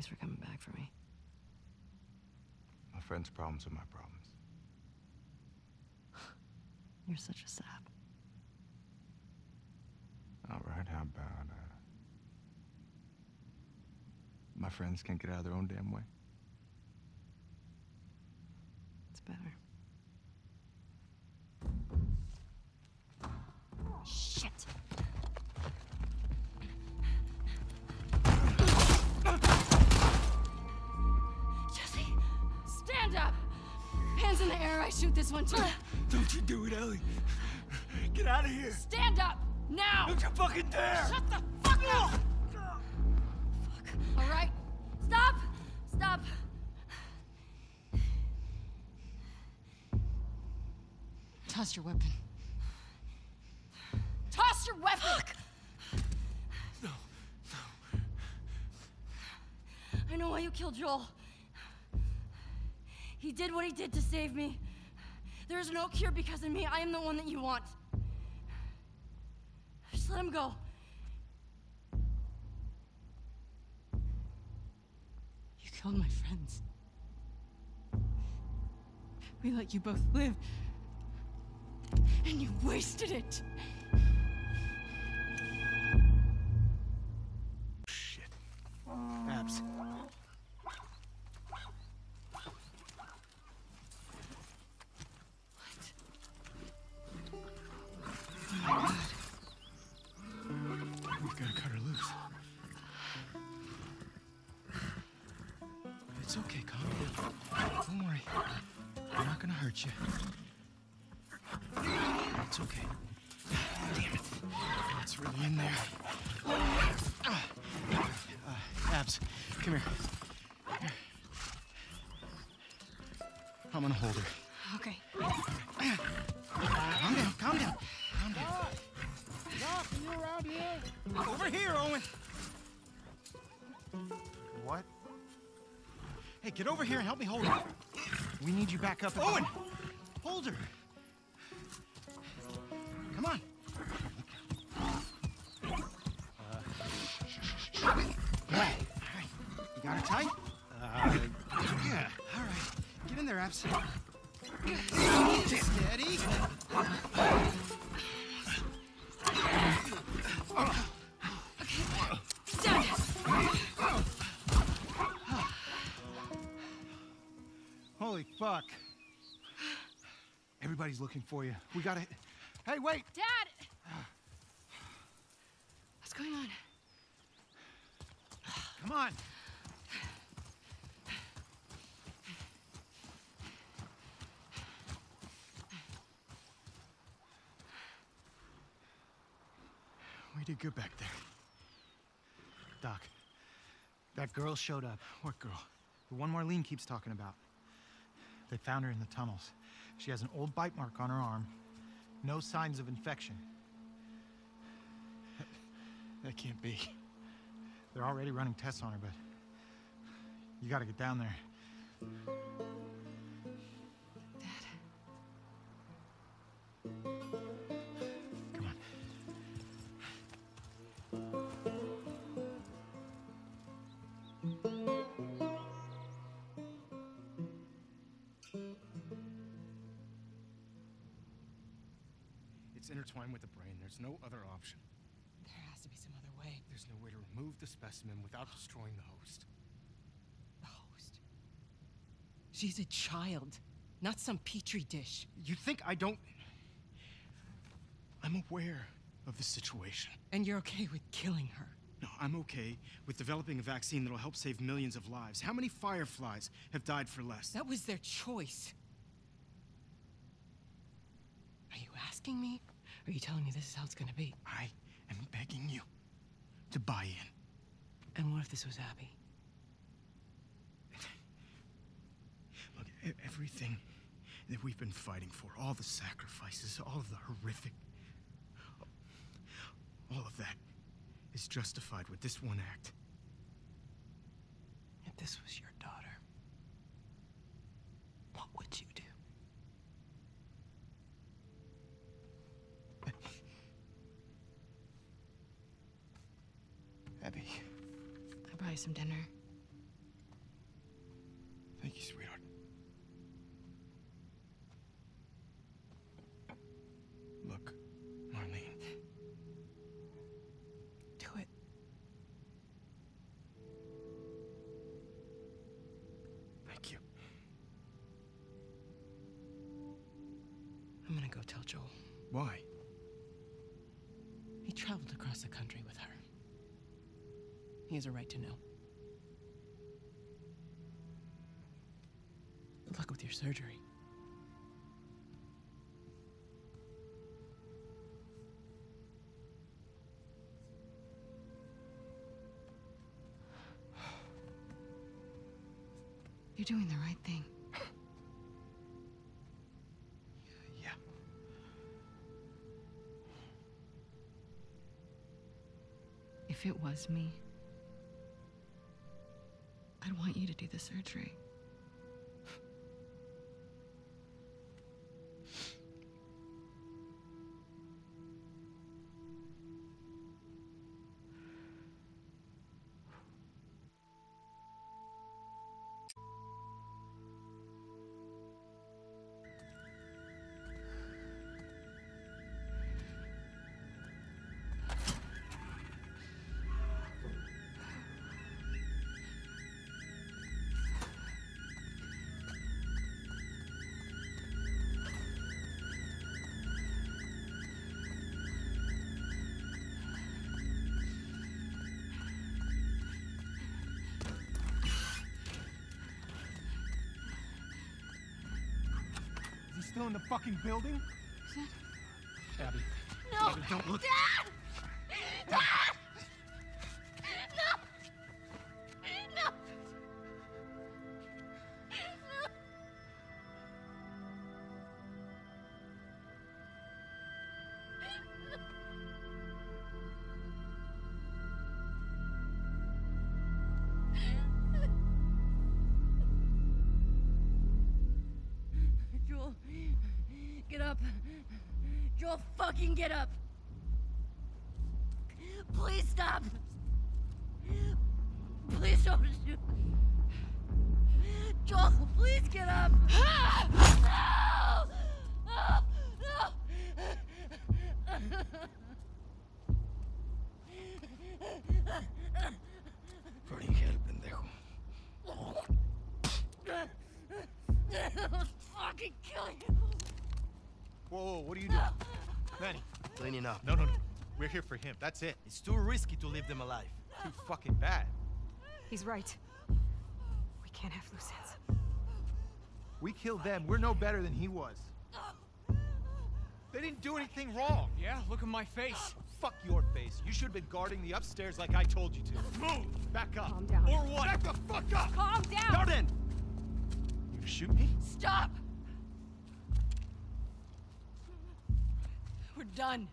Thanks for coming back for me. My friend's problems are my problems. You're such a sap. All right, how about, uh... My friends can't get out of their own damn way? It's better. Shoot this one too. Don't you do it, Ellie. Get out of here. Stand up now. Don't you fucking dare. Shut the fuck up. Fuck. All right. Stop. Stop. Toss your weapon. Toss your weapon. No. No, I know why you killed Joel. He did what he did to save me. There is no cure because of me. I am the one that you want. Just let him go. You killed my friends. We let you both live. And you wasted it. Shit. Abs. Don't worry. We're not gonna hurt you. It's okay. Damn it. It's really in there. Uh, Abs, come here. Here. I'm gonna hold her. Okay. Calm down, calm down, calm down. Doc, are you around here? Over here, Owen. Hey, get over here and help me hold her. We need you back up. Owen, hold her. Come on. All right. You got her tight? Uh, yeah. All right. Get in there, Abs. Fuck. Everybody's looking for you. We gotta. Hey, wait! Dad! What's going on? Come on. We did good back there. Doc, that girl showed up. What girl? The one Marlene keeps talking about. They found her in the tunnels. She has an old bite mark on her arm. No signs of infection. That, can't be. They're already running tests on her, but you gotta get down there. Come It's intertwined with the brain. There's no other option. There has to be some other way. There's no way to remove the specimen without destroying the host. The host. She's a child, not some petri dish. You think I don't. I'm aware of the situation. And you're okay with killing her. No, I'm okay with developing a vaccine that'll help save millions of lives. How many fireflies have died for less? That was their choice. Are you asking me? Are you telling me this is how it's gonna be? I am begging you to buy in. And what if this was Abby? Look, everything that we've been fighting for, all the sacrifices, all of the horrific. All of that is justified with this one act. If this was your daughter, me. I brought you some dinner. Thank you, sweetheart. Look, Marlene. Do it. Thank you. I'm gonna go tell Joel. Why? He traveled across the country with her. He has a right to know. Good luck with your surgery. You're doing the right thing. Yeah. If it was me, the surgery. Still in the fucking building? Is that... Abby. No! Abby, don't look. Dad! Up. Joel, fucking get up. Please stop. Please don't shoot. Joel, please get up. No! No! No! Fucking hell, pendejo. I'll fucking kill you. Whoa, whoa, what are you doing? Manny. Cleaning up. No, no, no. We're here for him. That's it. It's too risky to leave them alive. Too fucking bad. He's right. We can't have loose ends. We killed them. We're no better than he was. They didn't do anything wrong. Yeah, look at my face. Fuck your face. You should have been guarding the upstairs like I told you to. Move! Back up. Calm down. Or what? Back the fuck up! Calm down! Now then! You shoot me? Stop! We're done.